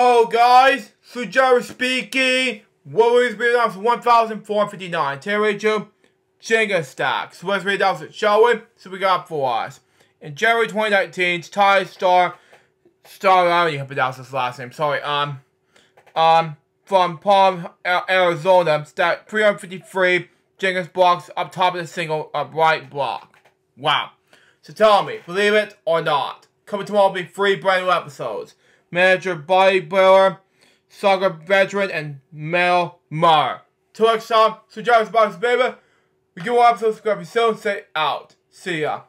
Hello guys, Sujaro speaking. What was being on for 1,459. Today we do Jenga stacks. What's being on shall we? So we got for us. In January 2019, Tai Star, Star, I don't even pronounce his last name, sorry, um, um, from Palm, Arizona, stacked 353 Jenga blocks up top of the single uh, right block. Wow. So tell me, believe it or not, coming tomorrow will be three brand new episodes manager bodybuilder, soccer veteran, and Mel Mar. Till next time, Jarvis Box Baby. We get one episode, subscribe soon, say out. See ya.